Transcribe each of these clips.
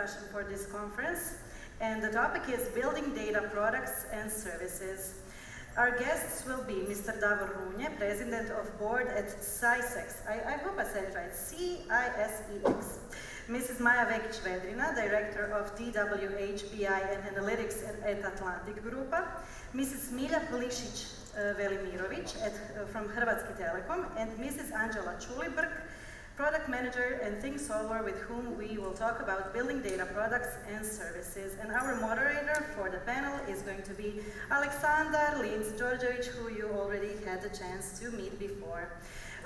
discussion for this conference. And the topic is building data products and services. Our guests will be Mr. Davor Runje, President of Board at CISEX. I, I hope I said it right, C-I-S-E-X. Mrs. Maja Vekić-Vedrina, Director of DWH, BI and Analytics at, at Atlantic Grupa. Mrs. Smilja Plišić uh, Velimirović at, uh, from Hrvatski Telekom. And Mrs. Angela Čulibrk, product manager and Thingsolver with whom we will talk about building data products and services. And our moderator for the panel is going to be Alexander Linz Georgievich, who you already had the chance to meet before.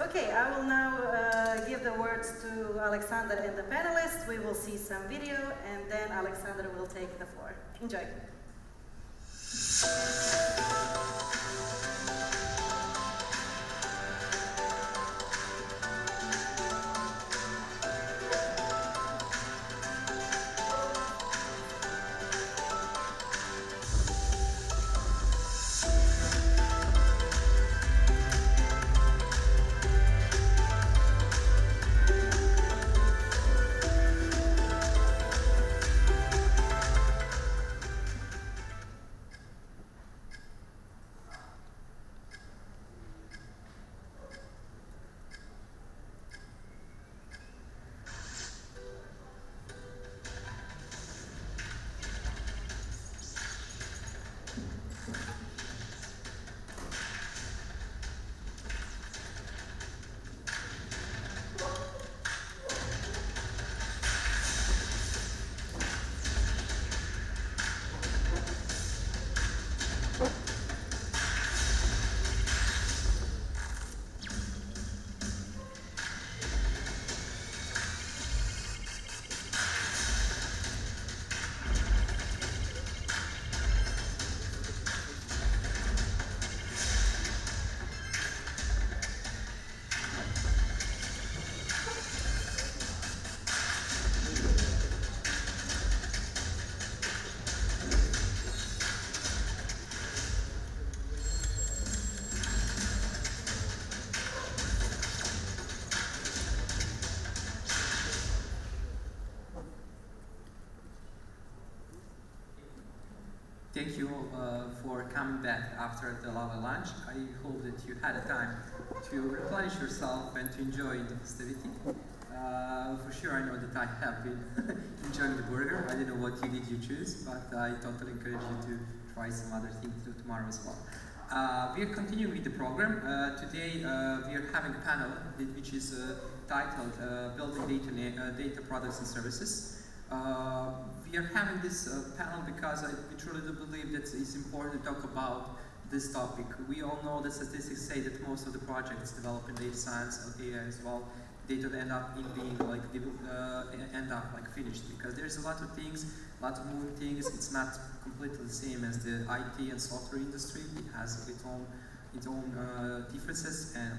Okay, I will now uh, give the words to Alexander and the panelists. We will see some video and then Alexander will take the floor. Enjoy. Thank you uh, for coming back after the lovely lunch. I hope that you had a time to replenish yourself and to enjoy the festivity. Uh, for sure, I know that I have been enjoying the burger. I don't know what you did you choose, but I totally encourage you to try some other things tomorrow as well. Uh, we are continuing with the program. Uh, today uh, we are having a panel which is uh, titled uh, Building Data, Data Products and Services. We are having this uh, panel because I we truly do believe that it's important to talk about this topic. We all know that statistics say that most of the projects developed in data science or data as well, data end up in being like uh, end up like finished because there's a lot of things, a lot of moving things. It's not completely the same as the IT and software industry. It has its own its own uh, differences and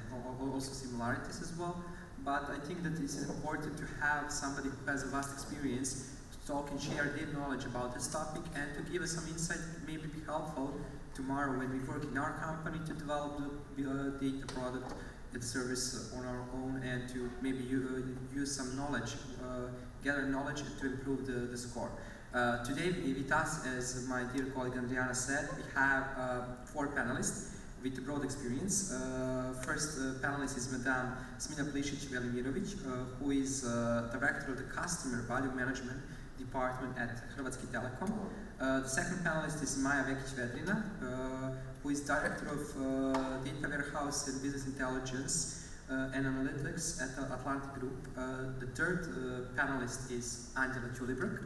also similarities as well but I think that it's important to have somebody who has a vast experience talk and share their knowledge about this topic and to give us some insight that may be helpful tomorrow when we work in our company to develop the uh, data product and service on our own and to maybe uh, use some knowledge, uh, gather knowledge to improve the, the score. Uh, today with us, as my dear colleague Andriana said, we have uh, four panelists with broad experience. Uh, first uh, panelist is Madame Smilja Plišić Velimirović, uh, who is uh, Director of the Customer Value Management Department at Hrvatski Telekom. Uh, the second panelist is Maja Vekić-Vedrina, uh, who is Director of uh, Data Warehouse and Business Intelligence uh, and Analytics at the Atlantic Group. Uh, the third panelist is Angela Čulibrk.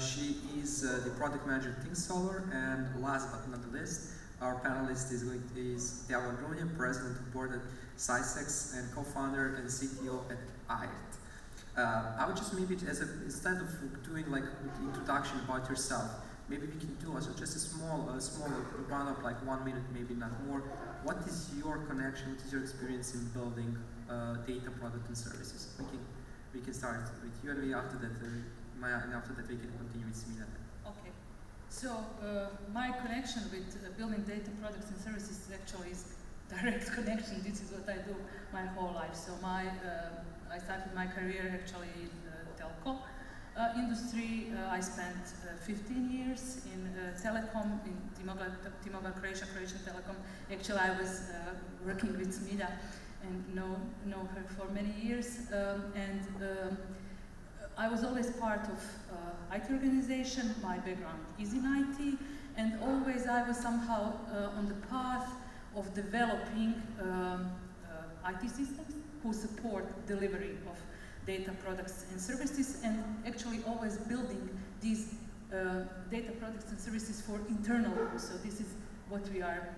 she is the Product Manager at Thingsolver, and last but not the least, our panelist is, going to, is President of Board at CISEX and co-founder and CTO at airt. Uh, I would just maybe, as a, instead of doing like introduction about yourself, maybe we can do also just a small, a small round of like one minute, maybe not more. What is your connection? What is your experience in building uh, data product and services? We can, we can start with you and we after that, uh, Maja, and after that we can continue with Smilja. So uh, my connection with uh, building data products and services actually is direct connection. This is what I do my whole life. So my uh, I started my career actually in uh, telco, uh, industry. I spent uh, 15 years in telecom, in T-Mobile, T-Mobile Croatia, Croatian Telecom. Actually, I was working with Smilja and know, know her for many years. Um, and um, I was always part of uh, IT organization. My background is in IT, and always I was somehow uh, on the path of developing um, uh, IT systems who support delivery of data products and services, and actually always building these uh, data products and services for internal use. So this is what we are,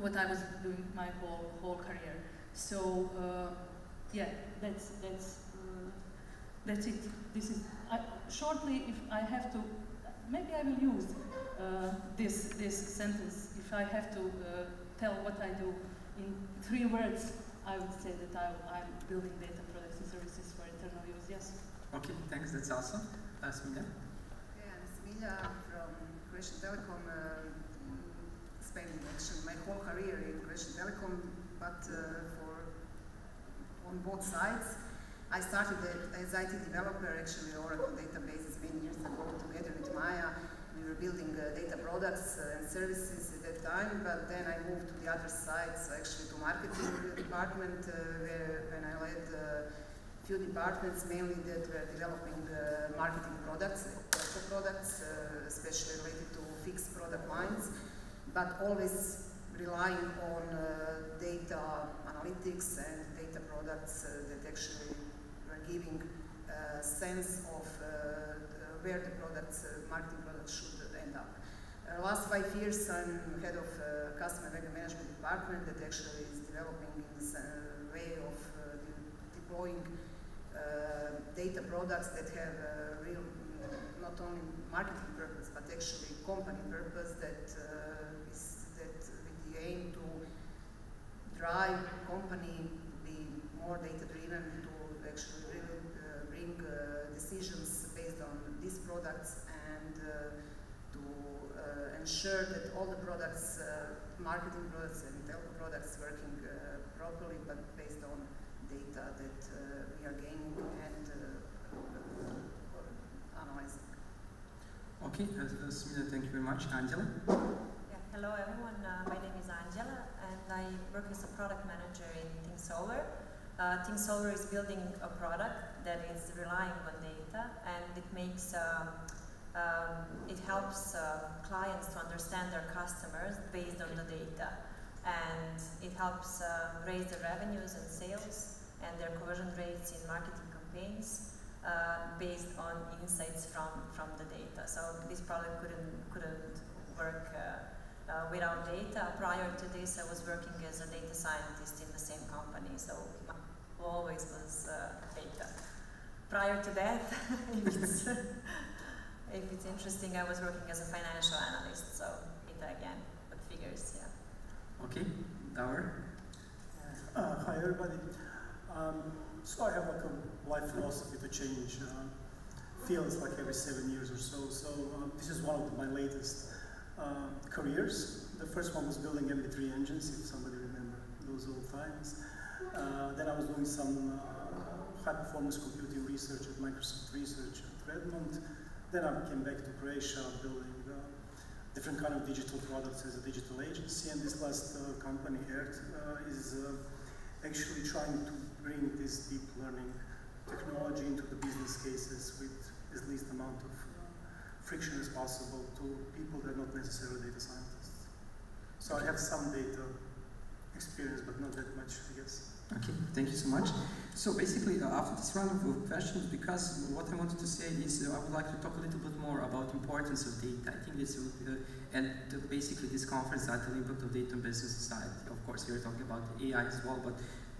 what I was doing my whole whole career. So uh, yeah, that's that's uh, that's it. This is I, shortly. If I have to, maybe I will use uh, this this sentence. If I have to uh, tell what I do in three words, I would say that I, I'm building data products and services for internal use. Yes. Okay, thanks. That's awesome. Uh, Smilja? Yeah, I'm Smilja from Croatian Telecom. Uh, spending actually my whole career in Croatian Telecom, but uh, for on both sides. I started as IT developer, actually Oracle databases many years ago together with Maja. We were building uh, data products uh, and services at that time, but then I moved to the other side, so actually to marketing department, uh, where when I led a few departments mainly that were developing uh, marketing products, data products, uh, especially related to fixed product lines, but always relying on data analytics and data products that actually were giving sense of where the products, marketing products should end up. Uh, last five years I'm head of uh, customer value management department that actually is developing in this way of de deploying data products that have real, not only marketing purpose, but actually company purpose that is that with the aim to drive company to be more data driven to actually really uh, bring uh, decisions based on these products and uh, ensure that all the products, marketing products and telco products working properly but based on data that we are gaining and analyzing. Okay, uh, Smilja, thank you very much. Angela? Yeah, hello everyone, uh, my name is Angela and I work as a product manager in Thingsolver. Uh, Thingsolver is building a product that is relying on data and it makes, um, um, it helps uh, clients to understand their customers based on the data and it helps uh, raise the revenues and sales and their conversion rates in marketing campaigns uh, based on insights from, from the data. So this product couldn't, couldn't work uh, uh, without data. Prior to this, I was working as a data scientist in the same company, so always was uh, data. Prior to that, if, it's, interesting, I was working as a financial analyst, so data again, but figures, yeah. Okay, Davor? Uh, hi everybody. Um, so I have like a life philosophy to change uh, fields like every seven years or so. So um, this is one of my latest uh, careers. The first one was building MP3 engines, if somebody remember those old times. Uh, then I was doing some uh, high performance computing research at Microsoft Research at Redmond. Then I came back to Croatia building uh, different kind of digital products as a digital agency. And this last uh, company, airt, is actually trying to bring this deep learning technology into the business cases with as least amount of friction as possible to people that are not necessarily data scientists. So I have some data experience, but not that much, I guess. Okay, thank you so much. So basically, uh, after this round of questions, because what I wanted to say is uh, I would like to talk a little bit more about importance of data. I think it's, uh, and basically this conference at the impact of data on business society. Of course, we are talking about AI as well, but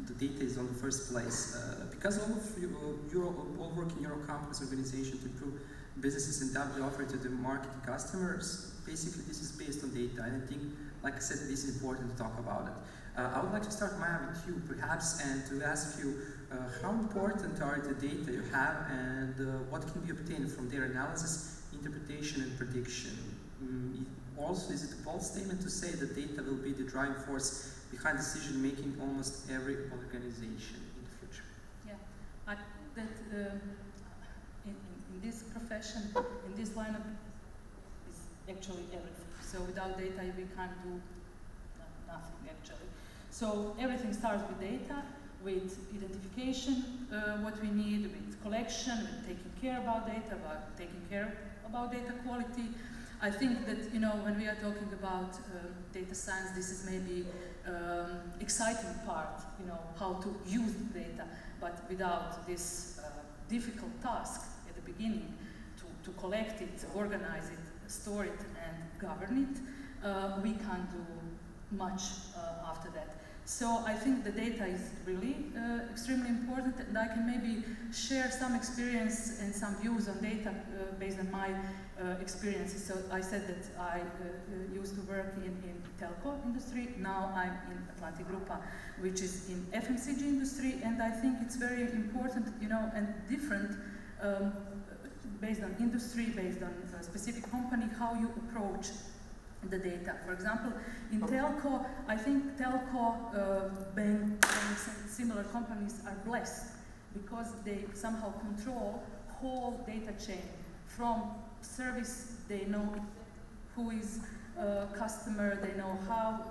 the data is on the first place. Uh, because all of you, uh, all work in Eurocompass organization to improve businesses and that we offer to the market customers, basically this is based on data. And I think, like I said, this is important to talk about it. Uh, I would like to start, Maja, with you perhaps, and to ask you uh, how important are the data you have and uh, what can be obtained from their analysis, interpretation, and prediction? Um, also, is it a bold statement to say that data will be the driving force behind decision making almost every organization in the future? Yeah, I, that um, in, in, this profession, in this line lineup, is actually everything. So without data, we can't do. So everything starts with data, with identification, uh, what we need, with collection, with taking care about data, about taking care about data quality. I think that you know when we are talking about um, data science, this is maybe um, exciting part, you know, how to use data, but without this uh, difficult task at the beginning to, to collect it, organize it, store it, and govern it, uh, we can't do much uh, after that. So I think the data is really uh, extremely important, and I can maybe share some experience and some views on data uh, based on my uh, experiences. So I said that I uh, uh, used to work in, in telco industry. Now I'm in Atlantic Grupa, which is in FMCG industry, and I think it's very important, you know, and different um, based on industry, based on a specific company, how you approach the data. For example, in telco, I think telco uh, bank, similar companies are blessed because they somehow control whole data chain from service. They know who is uh, customer. They know how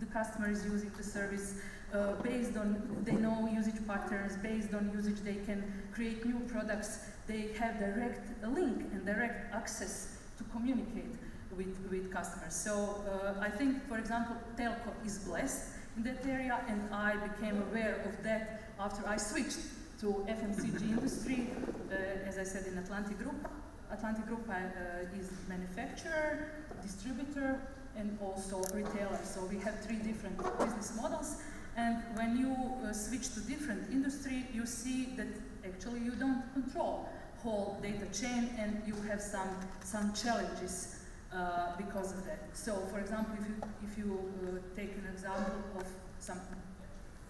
the customer is using the service. Uh, based on they know usage patterns. Based on usage, they can create new products. They have direct link and direct access to communicate with, with customers. So uh, I think, for example, telco is blessed in that area, and I became aware of that after I switched to FMCG industry, uh, as I said, in Atlantic Group. Atlantic Group uh, is manufacturer, distributor, and also retailer. So we have three different business models. And when you uh, switch to different industry, you see that actually you don't control whole data chain, and you have some some challenges uh, because of that. So, for example, if you, if you uh, take an example of some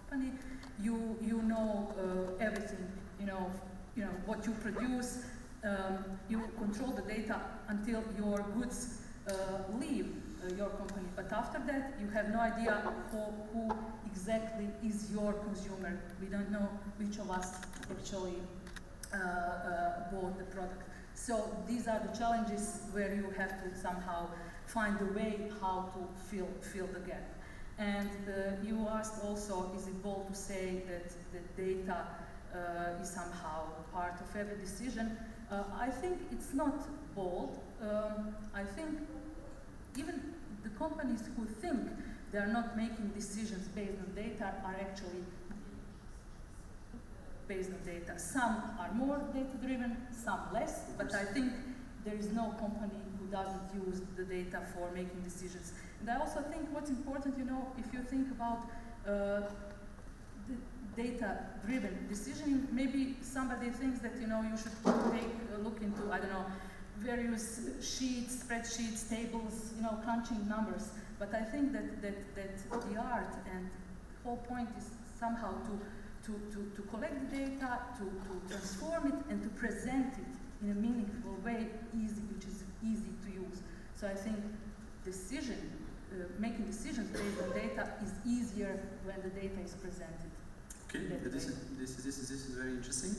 company, you, you know uh, everything, you know, you know what you produce, um, you control the data until your goods uh, leave uh, your company. But after that, you have no idea who, who exactly is your consumer. We don't know which of us actually bought the product. So these are the challenges where you have to somehow find a way how to fill, fill the gap. And uh, you asked also, is it bold to say that the data uh, is somehow part of every decision? Uh, I think it's not bold. Um, I think even the companies who think they are not making decisions based on data are actually based on data. Some are more data driven, some less, but I think there is no company who doesn't use the data for making decisions. And I also think what's important, you know, if you think about uh, data driven decisioning, maybe somebody thinks that, you know, you should take a look into, I don't know, various sheets, spreadsheets, tables, you know, crunching numbers. But I think that, that, that the art and the whole point is somehow to to, to, to collect the data, to, to transform it, and to present it in a meaningful way, easy, which is easy to use. So I think decision, uh, making decisions based on data is easier when the data is presented. Okay, this is, this is, this is, this is very interesting.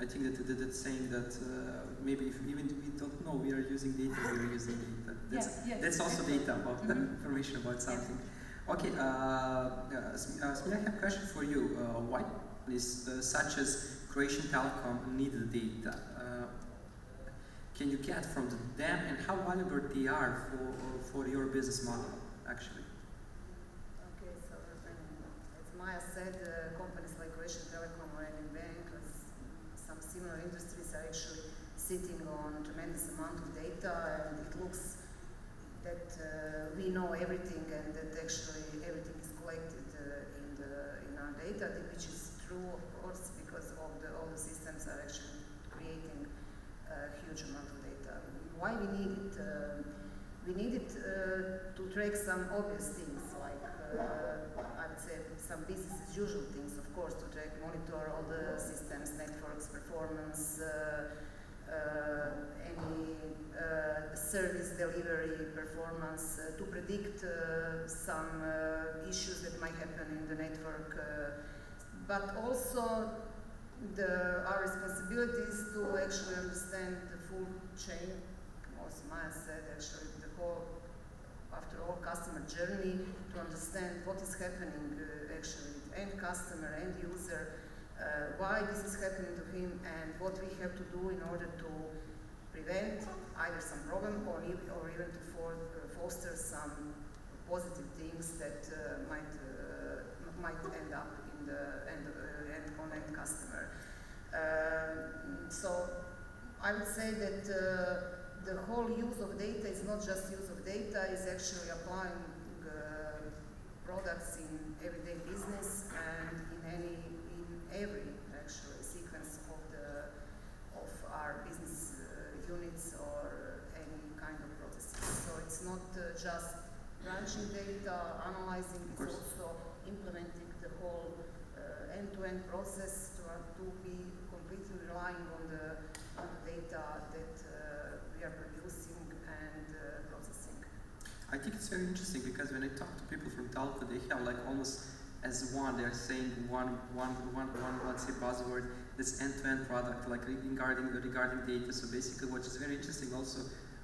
I think that, that that's saying that uh, maybe if even we don't know we are using data, we are using data. That's, Yes, yes, that's also data about Mhm. information about something. Okay, uh, uh, uh, I have a question for you. Uh, why uh, such as Croatian Telecom need data? Uh, can you get from them and how valuable they are for, for your business model, actually? Okay, so as Maja said, uh, companies like Croatian Telecom or any bank, some similar industries are actually sitting on tremendous amount of data, and it looks that uh, we know everything, and that actually everything is collected uh, in the in our data, which is true, of course, because all the the systems are actually creating a huge amount of data. Why we need it? Um we need it uh, to track some obvious things like uh, I would say some business as usual things, of course, to track, monitor all the systems, networks, performance, uh, uh, any uh, service delivery performance, uh, to predict uh, some uh, issues that might happen in the network, uh, but also the, our responsibility is to actually understand the full chain, as Maja said, actually the whole, after all, customer journey, to understand what is happening uh, actually end customer, end user, uh, why this is happening to him, and what we have to do in order to prevent either some problem or, or even to for, uh, foster some positive things that uh, might uh, might end up the end, uh, end customer. Um, so I would say that uh, the whole use of data is not just use of data; is actually applying uh, products in everyday business and in any in every actually sequence of the of our business uh, units or any kind of processes. So it's not uh, just crunching data, analyzing, Of it's course. also implementing the whole uh, end-to-end process to, uh, to be completely relying on the, on the data that uh, we are producing and uh, processing. I think it's very interesting because when I talk to from they have like almost as one, they're saying one, one, one, one, let's say buzzword, this end-to-end product, like regarding the regarding data. So basically, what is very interesting also,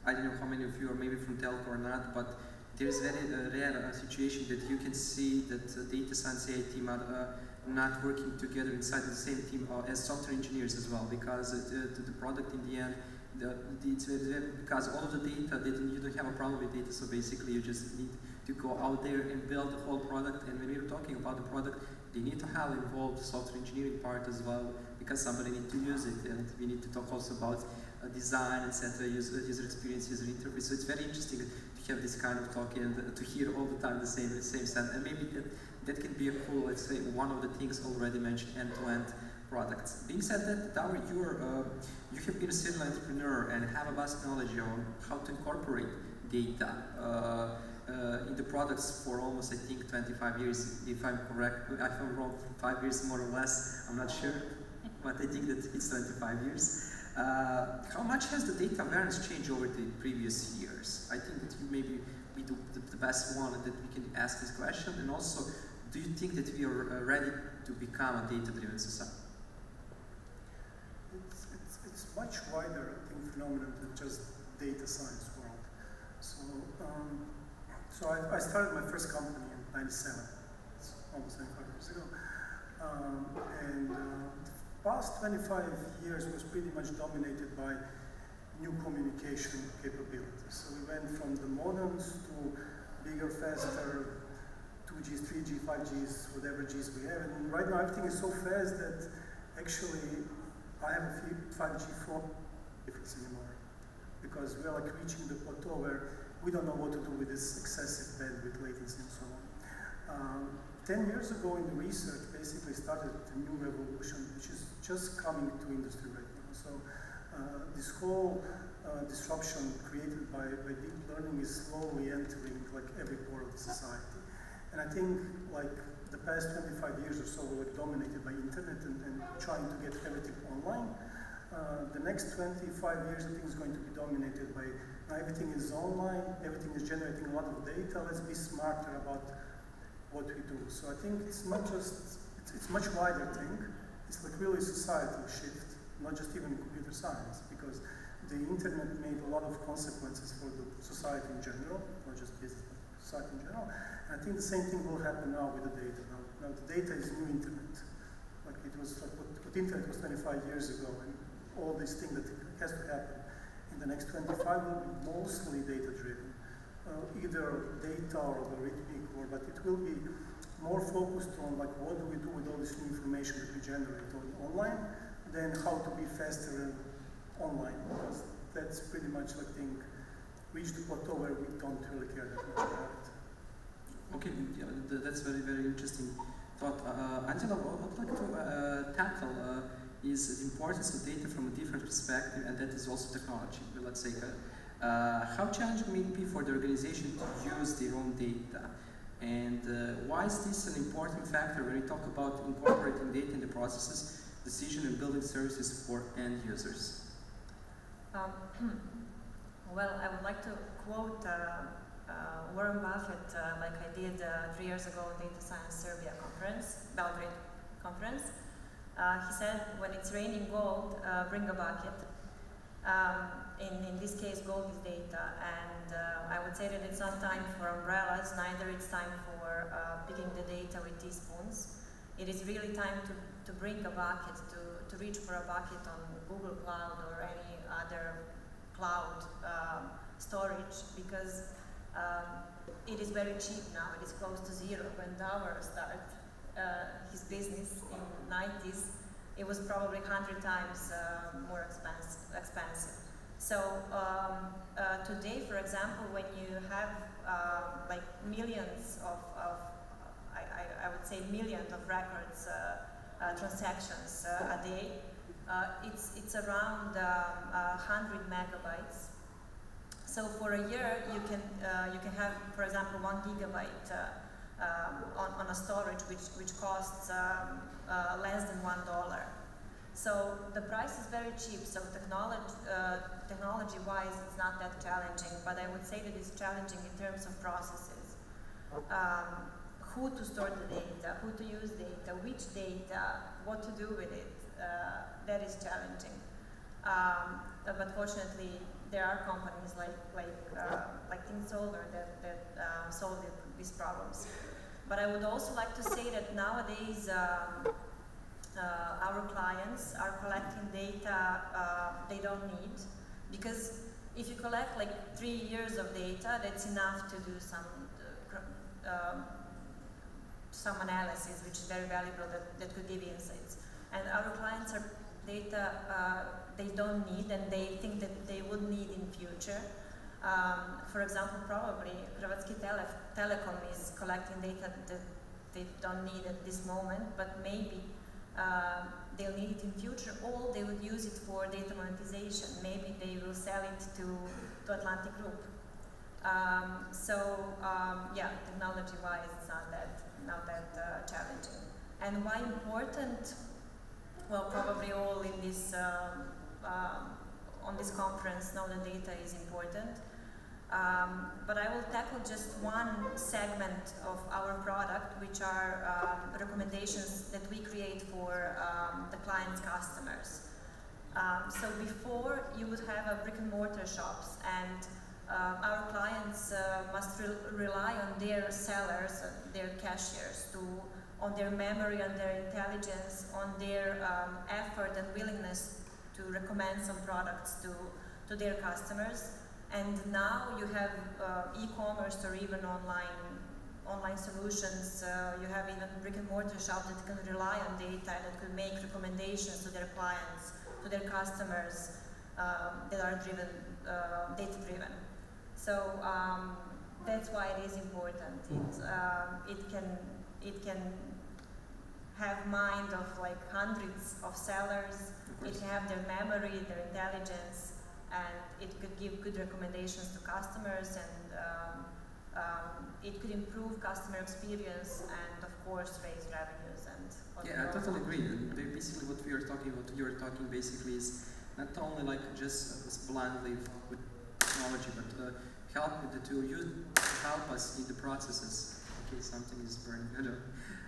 I don't know how many of you are maybe from telco or not, but there's very uh, rare uh, situation that you can see that uh, data science AI team are uh, not working together inside the same team uh, as software engineers as well, because uh, the, the product in the end the, the, because all of the data, they don't, you don't have a problem with data, so basically you just need to go out there and build the whole product. And when we're talking about the product, they need to have involved software engineering part as well, because somebody need to use it, and we need to talk also about uh, design, etc., user, user experience, user interface. So it's very interesting to have this kind of talk and uh, to hear all the time the same, the same sound. And maybe that, that can be a cool, let's say, one of the things already mentioned, end-to-end products. Being said that, Davor, you're, uh, you have been a serial entrepreneur and have a vast knowledge on how to incorporate data uh, uh, in the products for almost, I think, 25 years. If I'm correct, if I'm wrong, five years more or less, I'm not sure, but I think that it's 25 years. Uh, how much has the data awareness changed over the previous years? I think that you maybe we do the, the best one that we can ask this question. And also, do you think that we are uh, ready to become a data-driven society? It's, it's, it's much wider, I think, phenomenon than just data science world. So, um, so I, I started my first company in '97, it's almost 25 years ago, um, and uh, the past 25 years was pretty much dominated by new communication capabilities. So we went from the modems to bigger, faster 2Gs, 3G, 5Gs, whatever Gs we have. And right now everything is so fast that actually I have a few 5G phone if difference anymore because we are like reaching the plateau where we don't know what to do with this excessive bandwidth latency and so on. Um, Ten years ago in the research basically started a new revolution which is just coming to industry right now. So uh, this whole uh, disruption created by, by deep learning is slowly entering like every part of the society. And I think like the past 25 years or so were dominated by internet and, and trying to get everything online. Uh, the next 25 years, I think, is going to be dominated by now everything is online, everything is generating a lot of data. Let's be smarter about what we do. So I think it's not just it's, it's much wider thing. It's like really a societal shift, not just even computer science, because the internet made a lot of consequences for the society in general, not just business, but society in general. And I think the same thing will happen now with the data. Now, now the data is new internet. Like it was like what, what internet was 25 years ago, and all these things that has to happen the next 25 will be mostly data driven. Uh, either data or algorithmic, or but it will be more focused on like what do we do with all this new information that we generate on online, than how to be faster online because that's pretty much I think reached the plateau where we don't really care that much about it. Okay, that's very, very interesting thought. Uh, Angela, I'd like to uh, tackle uh, is the importance of data from a different perspective, and that is also technology. Well, Let's say, uh, how challenging may it be for the organization to use their own data? And uh, why is this an important factor when we talk about incorporating data in the processes, decision and building services for end users? Um, well, I would like to quote uh, uh, Warren Buffett, uh, like I did uh, three years ago at the Data Science Serbia conference, Belgrade conference. Uh, he said, when it's raining gold, uh, bring a bucket. Um, in, in this case, gold is data, and uh, I would say that it's not time for umbrellas, neither it's time for picking the data with teaspoons. It is really time to, to bring a bucket, to, to reach for a bucket on Google Cloud or any other cloud um, storage because um, it is very cheap now. It is close to zero. When started uh, his business in 90s, it was probably 100 times uh, more expensive. expensive. So um, uh, today, for example, when you have uh, like millions of, of I, I, would say millions of records, uh, uh, transactions a day, it's, it's around um, 100 megabytes so for a year, you can uh, you can have, for example, one gigabyte uh, on, on a storage which which costs um, uh, less than one dollar. So the price is very cheap. So technology uh, technology-wise, it's not that challenging. But I would say that it's challenging in terms of processes. Um, who to store the data, who to use data, which data, what to do with it. Uh, that is challenging. Um, but fortunately, there are companies like like uh, like Thingsolver that that uh, solve it, these problems. But I would also like to say that nowadays um, uh, our clients are collecting data uh, they don't need because if you collect like three years of data, that's enough to do some uh, um, some analysis, which is very valuable that, that could give insights. And our clients are data uh, they don't need and they think that they would need in future. Um, for example, probably Hrvatski Tele Telecom is collecting data that they don't need at this moment, but maybe uh, they'll need it in future, or they would use it for data monetization. Maybe they will sell it to, to Atlantic Group. Um, so um, yeah, technology-wise, it's not that not that uh, challenging. And why important? Well, probably all in this um, um, on this conference know that data is important. Um, but I will tackle just one segment of our product, which are um, recommendations that we create for um, the client's customers. Um, so before, you would have a brick and mortar shops, and uh, our clients uh, must re rely on their sellers, their cashiers, to on their memory, on their intelligence, on their um, effort and willingness to recommend some products to, to their customers. And now you have uh, e-commerce or even online online solutions. Uh, you have even brick and mortar shops that can rely on data and that can make recommendations to their clients, to their customers um, that are driven, uh, data driven. So um, that's why it is important. It, um, it can it can have mind of like hundreds of sellers it can have their memory, their intelligence, and it could give good recommendations to customers and um, um, it could improve customer experience and of course raise revenues and yeah I totally agree. basically what we are talking about you're talking basically is not only like just uh, blindly with technology but uh, help to use help us in the processes. Okay something is burning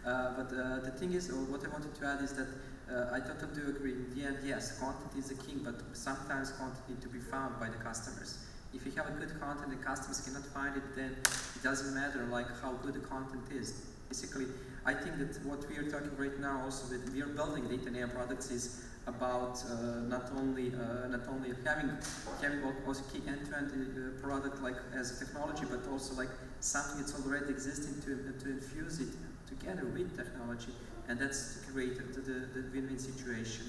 uh, but uh, the thing is or what I wanted to add is that uh, I totally do agree. In the end, yes, content is the king, but sometimes content needs to be found by the customers. If you have a good content and customers cannot find it, then it doesn't matter like how good the content is. Basically, I think that what we are talking right now also that we are building data and AI products is about uh, not only uh, not only having having also key end-to-end -end, uh, product like as a technology, but also like something that's already existing to to infuse it together with technology and that's to create the, win-win situation.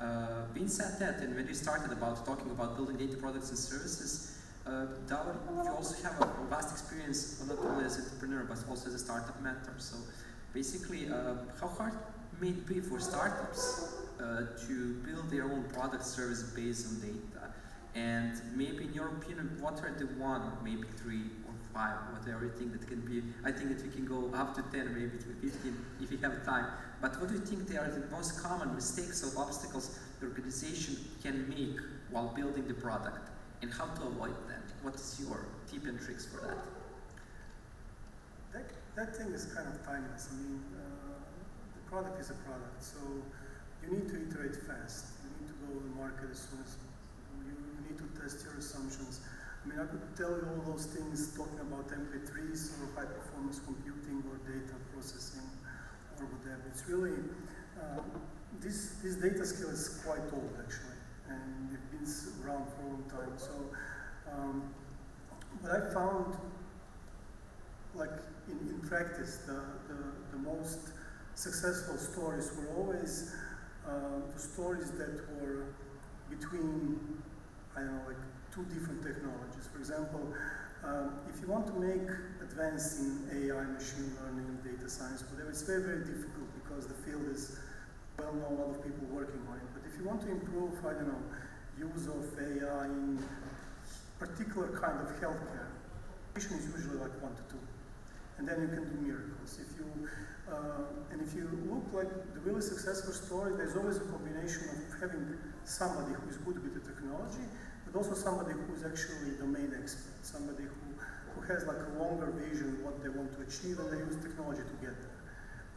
Uh, being said that, and when we started about talking about building data products and services, uh, you also have a vast experience not only as an entrepreneur but also as a startup mentor. So basically, uh, how hard may it be for startups uh, to build their own product service based on data? And maybe in your opinion, what are the one, maybe three five, whatever you that can be. I think that we can go up to 10, maybe to 15 if we have time. But what do you think they are the most common mistakes or obstacles the organization can make while building the product and how to avoid them? What is your tip and tricks for that? That, that thing is kind of timeless. I mean, uh, the product is a product. So you need to iterate fast. You need to go to the market as soon as you, you need to test your assumptions. I mean, I could tell you all those things talking about MP3s or high performance computing or data processing or whatever. It's really, uh, this, this data skill is quite old actually, and it's been around for a long time. So, um, what I found, like in, in practice, the, the, the most successful stories were always uh, the stories that were between, I don't know, like two different technologies. For example, um, if you want to make advance in AI, machine learning, data science, whatever, it's very, very difficult because the field is well known, a lot of people working on it. But if you want to improve, I don't know, use of AI in particular kind of healthcare, patient is usually like one to two. And then you can do miracles. If you, uh, and if you look like the really successful story, there's always a combination of having somebody who is good with the technology but also somebody who's actually domain expert, somebody who, who has like a longer vision what they want to achieve and they use technology to get there.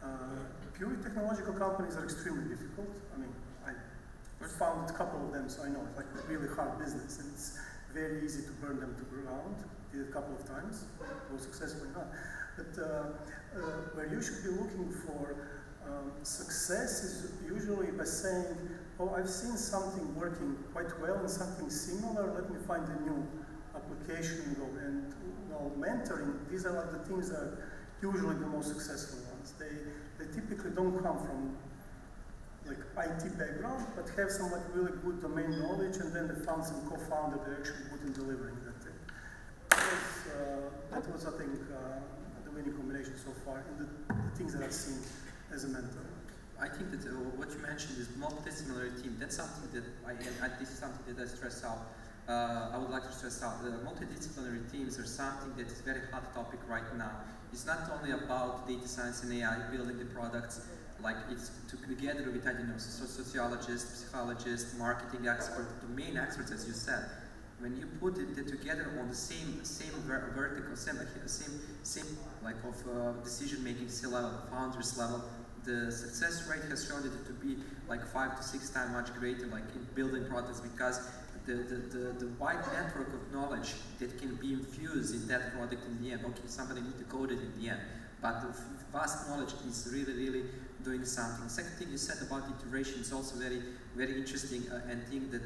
Uh, purely technological companies are extremely difficult. I mean, I found a couple of them, so I know it's like a really hard business and it's very easy to burn them to ground. Did a couple of times, was successfully not. But uh, uh, where you should be looking for um, success is usually by saying, oh, I've seen something working quite well and something similar, let me find a new application. And you know, mentoring, these are like the things that are usually the most successful ones. They, they typically don't come from like IT background, but have some like really good domain knowledge and then they found some co-founder that actually put in delivering that thing. That was, uh, that was I think, uh, the winning combination so far in the, the things that I've seen as a mentor. I think that uh, what you mentioned is multidisciplinary team. That's something that I, I this is something that I stress out. Uh, I would like to stress out the multidisciplinary teams are something that is very hot topic right now. It's not only about data science and AI building the products, like it's together with I don't know sociologists, psychologists, marketing experts, domain experts, as you said. When you put it together on the same same ver vertical, same same same like of uh, decision making level, founders level, the success rate has shown it to be like five to six times much greater like in building products because the, the, the, the wide network of knowledge that can be infused in that product in the end. Okay, somebody need to code it in the end, but the vast knowledge is really, really doing something. Second thing you said about iteration is also very, very interesting uh, and thing that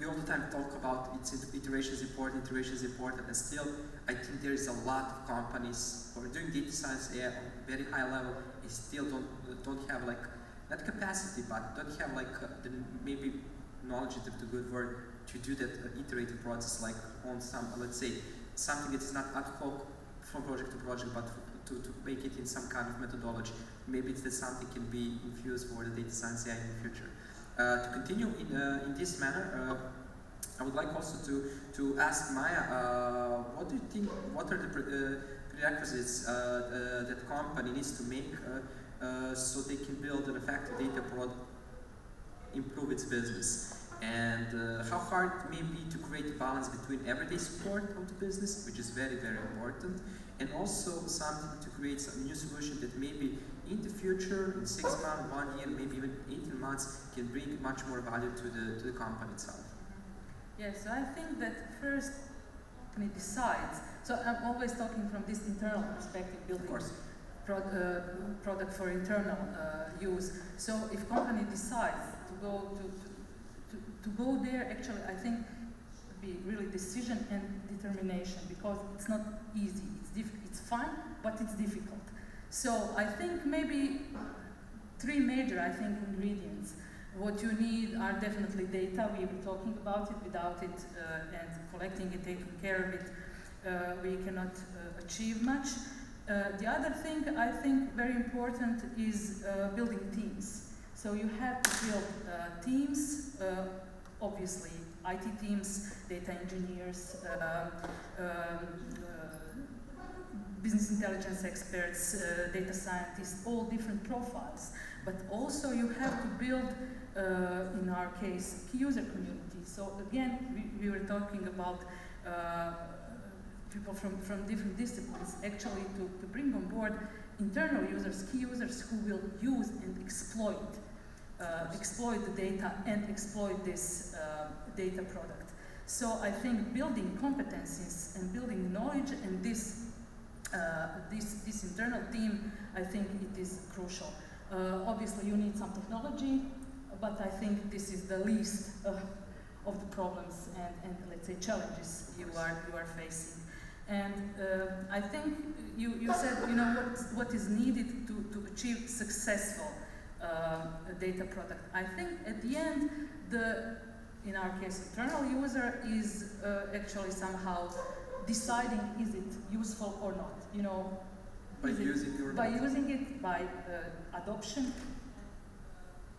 we all the time talk about it's iteration is important, iteration is important, and still I think there is a lot of companies who are doing data science AI on very high level and still don't don't have like not capacity, but don't have like uh, the maybe knowledge of the good word to do that uh, iterative process like on some let's say something that is not ad hoc from project to project, but to, to make it in some kind of methodology. Maybe it's that something can be infused for the data science AI in the future. Uh, to continue in, uh, in this manner, uh, I would like also to, to ask Maja, uh, what do you think, what are the pre uh, prerequisites that company needs to make so they can build an effective data product, improve its business? And uh, how hard it may be to create a balance between everyday support of the business, which is very, very important, and also something to create some new solution that maybe in the future, in six months, one year, maybe even 18 months, can bring much more value to the, to the company itself. Yes, so I think that first company decides. So I'm always talking from this internal perspective, building pro uh, product for internal uh, use. So if company decides to go to, to, to, go there, actually, I think be really decision and determination because it's not easy. It's, it's fun, but it's difficult. So I think maybe three major, I think, ingredients. What you need are definitely data. We were talking about it. Without it uh, and collecting it, taking care of it, uh, we cannot uh, achieve much. Uh, the other thing I think very important is uh, building teams. So you have to build uh, teams, obviously IT teams, data engineers, um, business intelligence experts, data scientists, all different profiles. But also you have to build, uh, in our case, key user community. So again, we, we were talking about uh, people from, from different disciplines, actually to, to bring on board internal users, key users who will use and exploit uh, exploit the data and exploit this uh, data product. So I think building competencies and building knowledge and this, uh, this, this internal team, I think it is crucial. Uh, obviously you need some technology, but I think this is the least uh, of the problems and, and let's say challenges you are, you are facing. And uh, I think you, you said, you know, what, what is needed to, to achieve successful uh, data product. I think at the end, the, in our case, internal user is uh, actually somehow deciding is it useful or not. You know, By it- using your by using it by uh, adoption,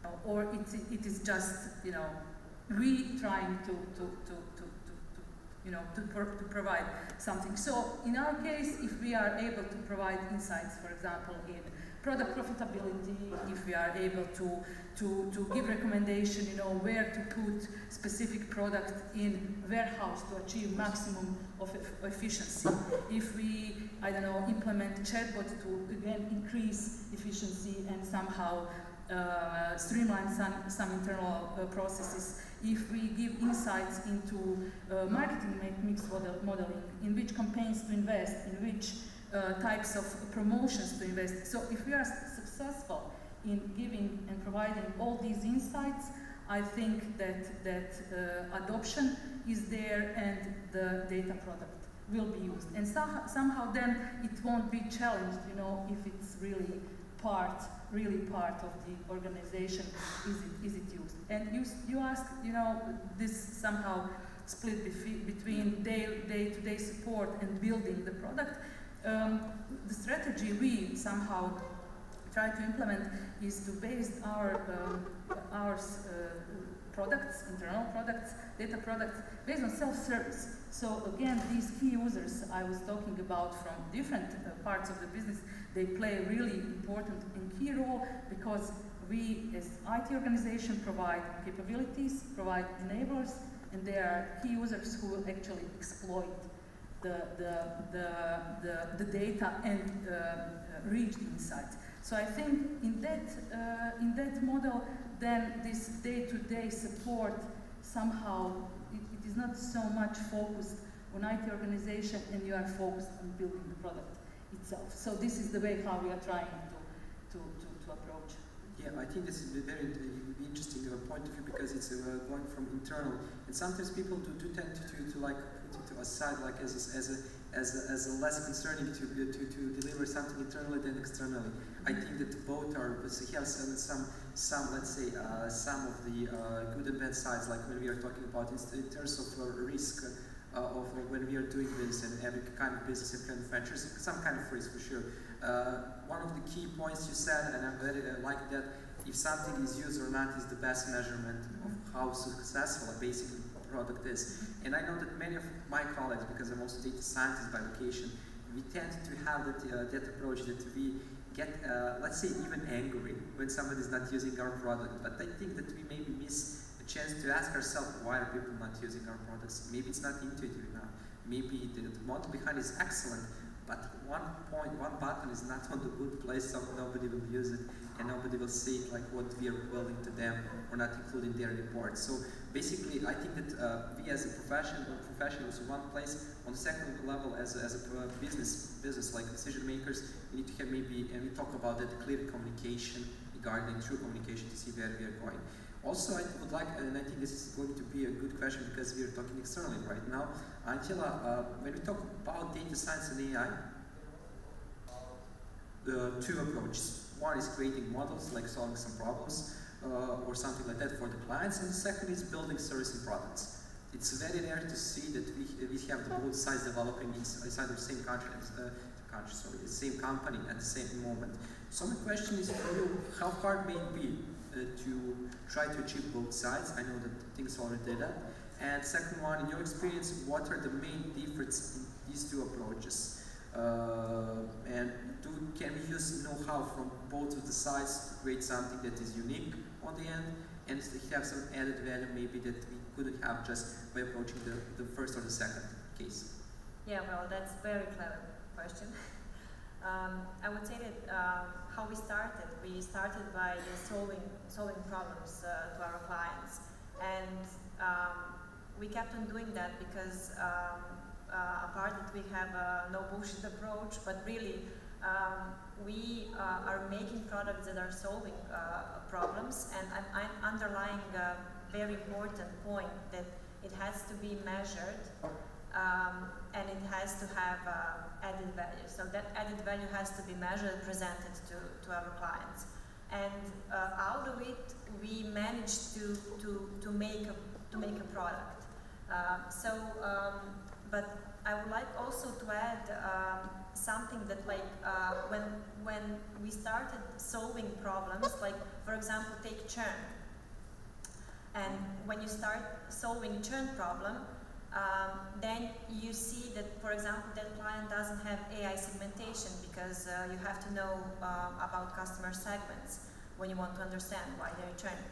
Uh, or it, it is just you know we trying to to, to, to, you know to, pro to provide something. So in our case, if we are able to provide insights, for example, in product profitability, if we are able to to, to give recommendation, you know, where to put specific product in warehouse to achieve maximum of eff- efficiency. If we, I don't know, implement chatbot to again increase efficiency and somehow uh, streamline some, some internal uh, processes. If we give insights into uh, marketing mix model, modeling, in which campaigns to invest, in which uh, types of promotions to invest. So if we are successful in giving and providing all these insights, I think that, that uh, adoption is there and the data product will be used. And somehow, somehow then it won't be challenged, you know, if it's really part, really part of the organization, is it, is it used? And you, you ask, you know, this somehow split between day, day-to-day support and building the product. Um, the strategy we somehow try to implement is to base our, um, our uh, products, internal products, data products, based on self-service. So again, these key users I was talking about from different uh, parts of the business, they play a really important and key role because we as IT organization provide capabilities, provide enablers, and they are key users who actually exploit the, the, the, the, the data and uh, uh, reach the insights. So I think in that, uh, in that model, then this day-to-day support somehow, it, it is not so much focused on IT organization and you are focused on building the product itself. So this is the way how we are trying to, to, to, to approach. Yeah, I think this is a very uh, interesting uh, point of view because it's uh, going from internal, and sometimes people do, do tend to, to, to like put it to aside like as a, as a as a, as a less concerning to, to to deliver something internally than externally. I think that both are have some some, some let's say uh, some of the uh, good and bad sides. Like when we are talking about in, in terms of uh, risk. Uh, of when we are doing this and every kind of business and kind of ventures, some kind of risk for sure. Uh, one of the key points you said, and I'm very uh, like that, if something is used or not is the best measurement of how successful a basic product is. And I know that many of my colleagues, because I'm also data scientist by vocation, we tend to have that, uh, that approach that we get, uh, let's say, even angry when somebody is not using our product. But I think that we maybe miss a chance to ask ourselves why are people not using our products? Maybe it's not intuitive enough. Maybe the, the model behind is excellent, but one point, one button is not on the good place, so nobody will use it and nobody will see like what we are building to them or not including their report. So basically, I think that uh, we as a profession, professionals in one place, on the second level as a, as a uh, business, business like decision makers, we need to have maybe, and we talk about that clear communication regarding true communication to see where we are going. Also, I would like, and I think this is going to be a good question because we are talking externally right now. Andjela, uh, when we talk about data science and AI, the two approaches. One is creating models, like solving some problems uh, or something like that for the clients, and the second is building service and products. It's very rare to see that we, we have the both sides developing inside the same country, uh, country, sorry, the same company at the same moment. So my question is for you, how hard may it be uh, to try to achieve both sides? I know that things already did that. And second one, in your experience, what are the main differences in these two approaches? Uh, and do, can we use know-how from both of the sides to create something that is unique on the end and have some added value maybe that we couldn't have just by approaching the, the first or the second case? Yeah, well, that's very clever question. Um, I would say that uh, how we started, we started by solving, solving problems uh, to our clients. And um, we kept on doing that because um, uh, apart that we have a no bullshit approach, but really um, we uh, are making products that are solving uh, problems and I'm, I'm underlying a very important point that it has to be measured um, and it has to have uh, added value. So that added value has to be measured, presented to, to our clients. And uh, out of it, we managed to, to, to, make, a, to make a product. Uh, so, um, but I would like also to add um, something that like uh, when, when we started solving problems, like for example, take churn. And when you start solving churn problem, um, then you see that, for example, that client doesn't have AI segmentation because uh, you have to know uh, about customer segments when you want to understand why they're churning.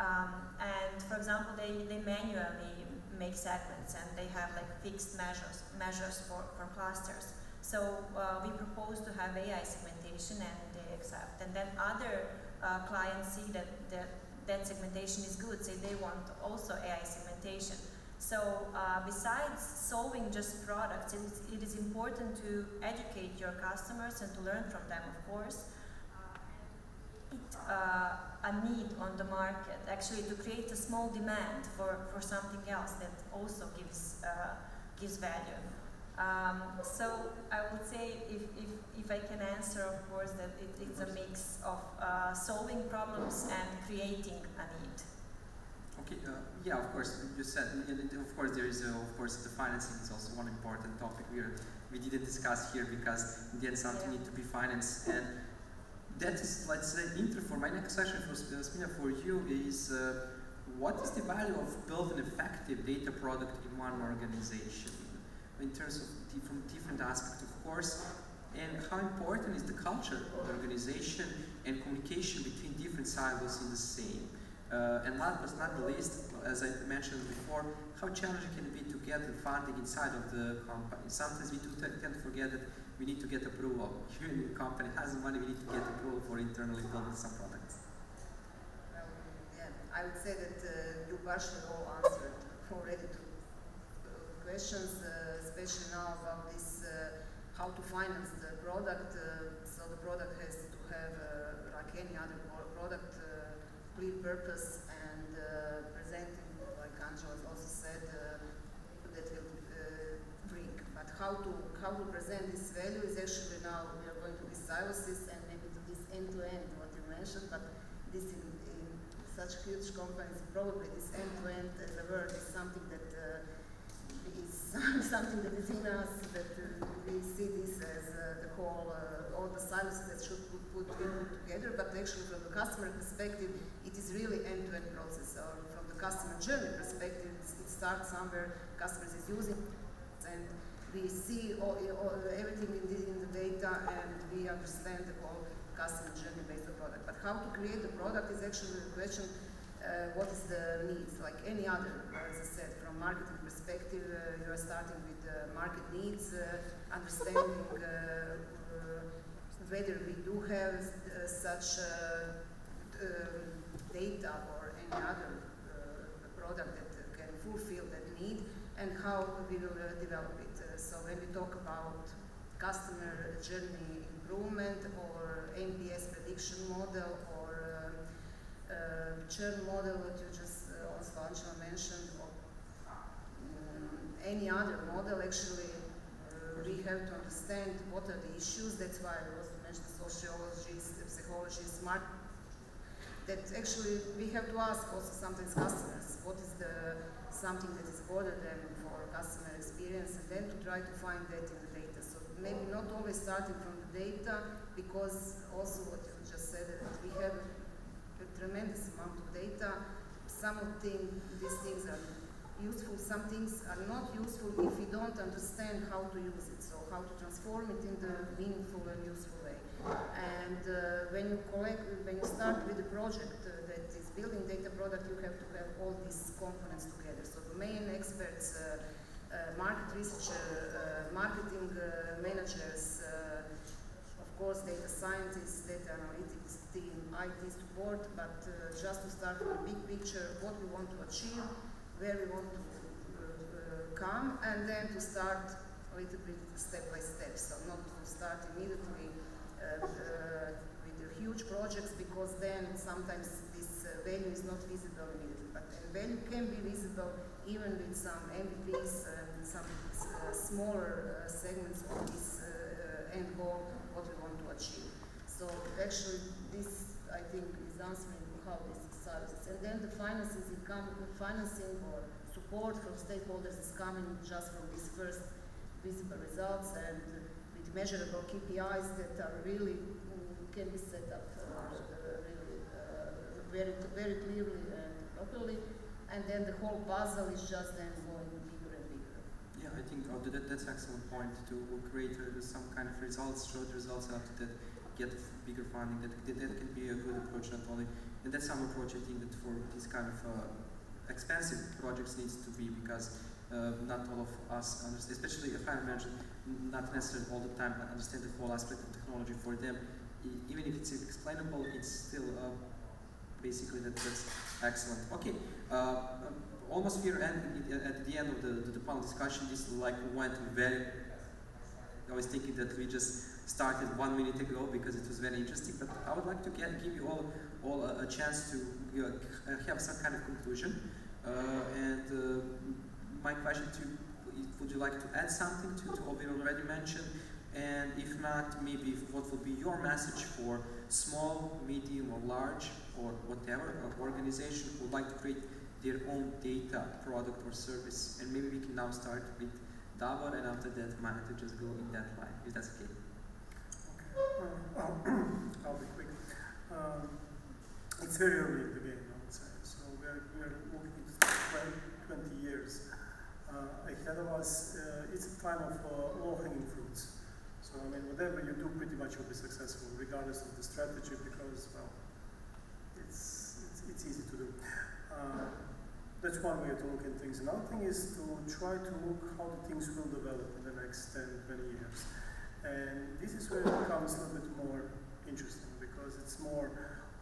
Um, and for example, they, they manually make segments and they have like fixed measures measures for, for clusters. So uh, we propose to have AI segmentation and they accept. And then other uh, clients see that, that that segmentation is good, say they want also AI segmentation. So uh, besides solving just products, it is, it is, important to educate your customers and to learn from them, of course. Uh, a need on the market, actually to create a small demand for, for something else that also gives, uh, gives value. Um, so I would say, if, if, if I can answer, of course, that it, it's a mix of uh, solving problems and creating a need. Okay, uh, yeah, of course, you said, of course there is, uh, of course, the financing is also one important topic we, are, we didn't discuss here because in the end something yeah. needs to be financed and that is, let's say, intro for my next question for Smilja for you is uh, what is the value of building effective data product in one organization in terms of different, different aspects, of course, and how important is the culture of the organization and communication between different silos in the same. Uh, and last but not the least, as I mentioned before, how challenging can it be to get the funding inside of the company. Sometimes we do tend to forget that we need to get approval. Even the company has money, we need to get approval for internally building some products. Well, yeah, I would say that uh, you partially all answered already to uh, questions, uh, especially now about this, uh, how to finance the product. Uh, so the product has to have, uh, like any other product, clear purpose and presenting, like Andjela also said, that will bring. But how to how to present this value is actually now we are going to this silosis and maybe to this end-to-end -end, what you mentioned, but this in, in such huge companies, probably this end-to-end -end as a word is something that uh, is something that is in us, that uh, we see this as uh, the whole, all the silos that should put, put, put together, but actually from the customer perspective, it is really end-to-end -end process. Or from the customer journey perspective, it starts somewhere, customers is using, and we see all, all, everything in the, in the data, and we understand the whole customer journey based on product. But how to create the product is actually the question, uh, what is the needs, like any other, as I said, from marketing perspective, uh, you are starting with uh, market needs, uh, understanding uh, uh, whether we do have such um, data or any other uh, product that can fulfill that need and how we will uh, develop it. Uh, so when we talk about customer journey improvement or NPS prediction model or uh, churn model that you just uh, also Andjela mentioned or um, any other model actually uh, we have to understand what are the issues. That's why I also mentioned sociologists, psychologists, market that actually we have to ask also sometimes customers what is the something that is bother them customer experience and then to try to find that in the data. So maybe not always starting from the data because also what you just said that we have a tremendous amount of data. Some of thing, these things are useful, some things are not useful if we don't understand how to use it, so how to transform it in the meaningful and useful way. And uh, when you collect, when you start with a project uh, that is building data product, you have to have all these components together. So domain experts, uh, market researcher, uh, marketing uh, managers, course, data scientists, data analytics team, IT support, but uh, just to start with a big picture, what we want to achieve, where we want to uh, uh, come, and then to start a little bit step by step. So not to start immediately uh, uh, with huge projects because then sometimes this uh, value is not visible immediately. But uh, value can be visible even with some MVPs and some uh, smaller uh, segments of this uh, end goal, what we want to achieve. So actually, this I think is answering how this services. And then the finances, come, financing or support from stakeholders is coming just from these first visible results and with measurable KPIs that are really mm, can be set up uh, uh, really uh, very very clearly and properly. And then the whole puzzle is just then going bigger and bigger. Yeah, I think oh, that, that's excellent point to create uh, some kind of results, show the results after that, get bigger funding. That, that, that can be a good approach not only, and that's some approach I think that for these kind of uh, expensive projects needs to be because uh, not all of us, understand, especially if I mentioned, not necessarily all the time understand the whole aspect of technology for them. E even if it's explainable, it's still uh, basically that, that's excellent. Okay, uh, almost here and at the end of the, the, panel discussion, this like went very, I was thinking that we just started one minute ago because it was very interesting, but I would like to get, give you all, all a, a chance to uh, have some kind of conclusion. Uh, and uh, my question to you, would you like to add something to, to what we already mentioned? And if not, maybe what would be your message for small, medium, or large, or whatever organization would like to create their own data product or service? And maybe we can now start with Davor, and after that, Maja to just go in that line, if that's okay. Okay, uh, I'll be quick. Um, it's very early in the game, I would say. So we're, we're looking at 20, 20 years uh, ahead of us. Uh, it's a time of uh, low-hanging fruits. So I mean, whatever you do, pretty much will be successful, regardless of the strategy, because well, it's easy to do. Uh, that's one way to look at things. Another thing is to try to look how the things will develop in the next 10, 20 years. And this is where it becomes a little bit more interesting because it's more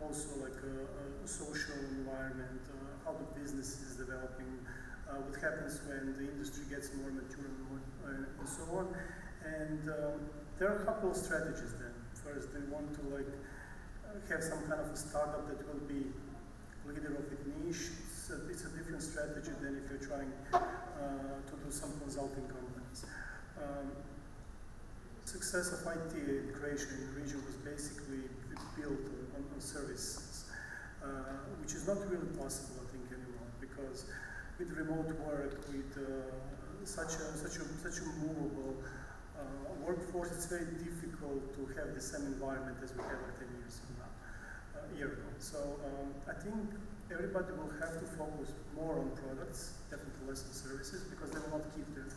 also like a, a social environment, uh, how the business is developing, uh, what happens when the industry gets more mature and, more, uh, and so on. And um, there are a couple of strategies then. First, they want to like have some kind of a startup that will be leader of its niche. It's a, it's a different strategy than if you're trying uh, to do some consulting companies. Um, success of IT in Croatia in the region was basically built on, on services, uh, which is not really possible, I think, anymore, because with remote work, with uh, such a such a such a movable uh, workforce, it's very difficult to have the same environment as we had like 10 years from now, a year. So um, I think everybody will have to focus more on products, definitely less on services, because they will not keep their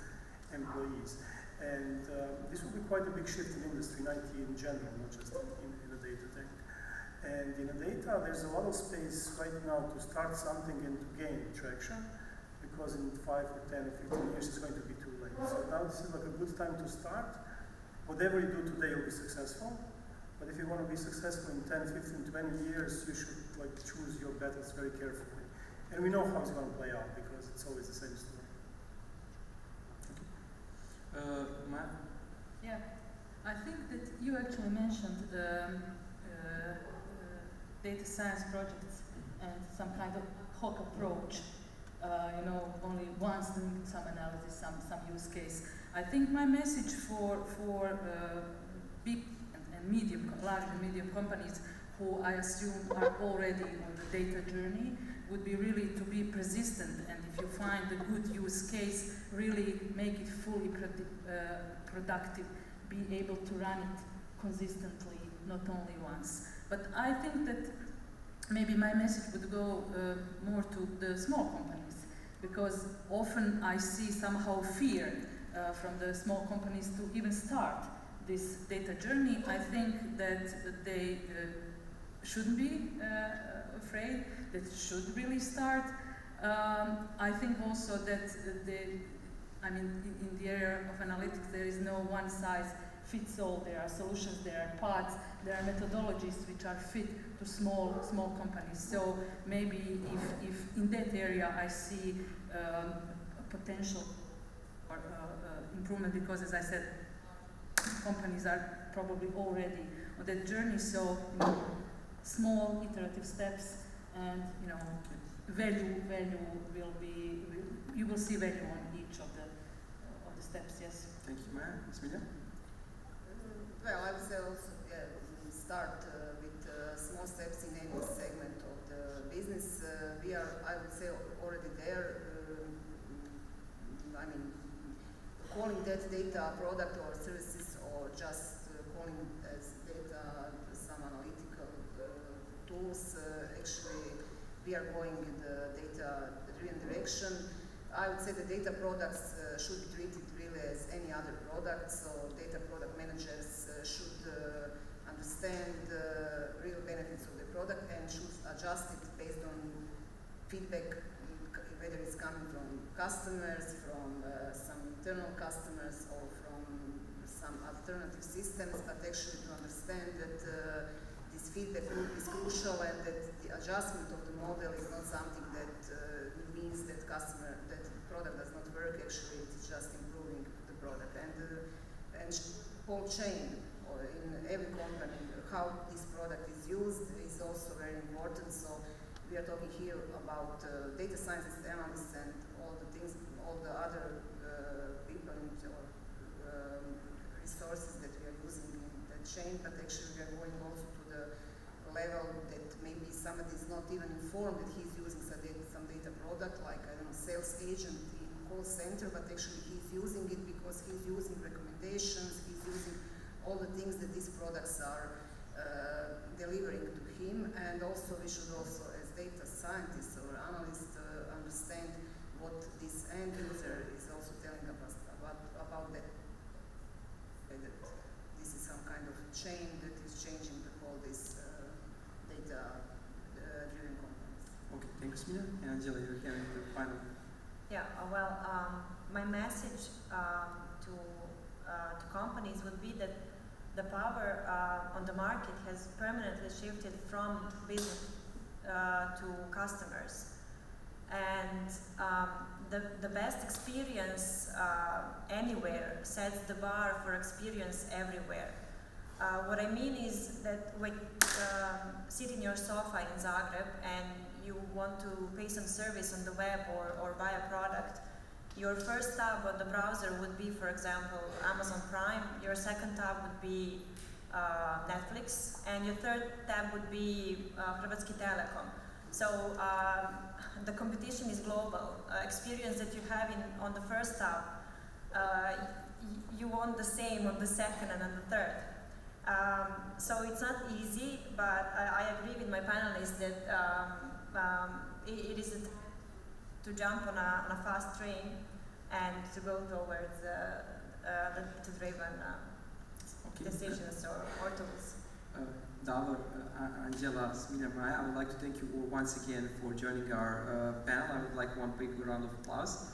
employees. And uh, this will be quite a big shift in industry, in IT in general, not just in, in, a data tech. And in the data, there's a lot of space right now to start something and to gain traction, because in 5 or 10 or 15 years it's going to be too late. So now this is like a good time to start. Whatever you do today will be successful, but if you want to be successful in 10, 15, 20 years, you should like choose your battles very carefully. And we know how it's going to play out because it's always the same story. Uh, Matt? Yeah, I think that you actually mentioned um, uh, uh, data science projects and some kind of hook approach. Uh, you know, only once doing some analysis, some, some use case. I think my message for, for uh, big and, and medium, large medium companies who I assume are already on the data journey would be really to be persistent and if you find a good use case, really make it fully uh, productive, be able to run it consistently, not only once. But I think that maybe my message would go uh, more to the small companies because often I see somehow fear uh, from the small companies to even start this data journey. I think that they uh, shouldn't be uh, afraid, that should really start. Um, I think also that the, I mean, in, in, the area of analytics, there is no one size fits all. There are solutions, there are parts, there are methodologies which are fit to small small companies. So maybe if, if in that area I see um, a potential uh, uh, improvement, because as I said, companies are probably already on that journey. So you know, small iterative steps and you know value value will be will, you will see value on each of the uh, of the steps. Yes. Thank you, Maja. Smilja? Mm, Well, I would say also yeah, mm, start uh, with uh, small steps in any segment of the business. Uh, we are, I would say, already there. Uh, I mean, calling that data product or services or just uh, calling as data some analytical uh, tools. Uh, actually, we are going in the data-driven direction. I would say the data products uh, should be treated really as any other product. So data product managers uh, should uh, understand the real benefits of the product and should adjust it based on feedback, whether it's coming from customers, from uh, some internal customers, or some alternative systems. But actually to understand that uh, this feedback loop is crucial and that the adjustment of the model is not something that uh, means that customer that product does not work. Actually, it is just improving the product and uh, and whole chain in every company how this product is used is also very important. So we are talking here about uh, data scientists, analysts, and all the things, all the other uh, people in- or um, resources that we are using in that chain. But actually, we are going also to the level that maybe somebody is not even informed that he's using some data, some data product, like a sales agent in call center, but actually he's using it because he's using recommendations, he's using all the things that these products are uh, delivering to him, and also we should also, as data scientists or analysts, uh, understand what this end user is also telling us about about that. Kind of chain that is changing the whole this uh, data uh, driven companies. Okay, thank you, Smilja. And Andjela, you're having the final. Yeah, uh, well, um, my message um, to, uh, to companies would be that the power uh, on the market has permanently shifted from business uh, to customers. And um, the, the best experience uh, anywhere sets the bar for experience everywhere. Uh, what I mean is that when um, sit in your sofa in Zagreb and you want to pay some service on the web or, or buy a product, your first tab on the browser would be, for example, Amazon Prime. Your second tab would be uh, Netflix, and your third tab would be uh, Hrvatski Telekom. So um, the competition is global. Uh, experience that you have in, on the first tab, uh, you want the same on the second and on the third. Um, so it's not easy, but I, I agree with my panelists that um, um, it, it is to jump on a, on a fast train and to go towards uh, uh, the data-driven uh, Okay. decisions or, or tools. Uh, Davor, uh, Andjela, Smilja, Maja, I would like to thank you all once again for joining our uh, panel. I would like one big round of applause.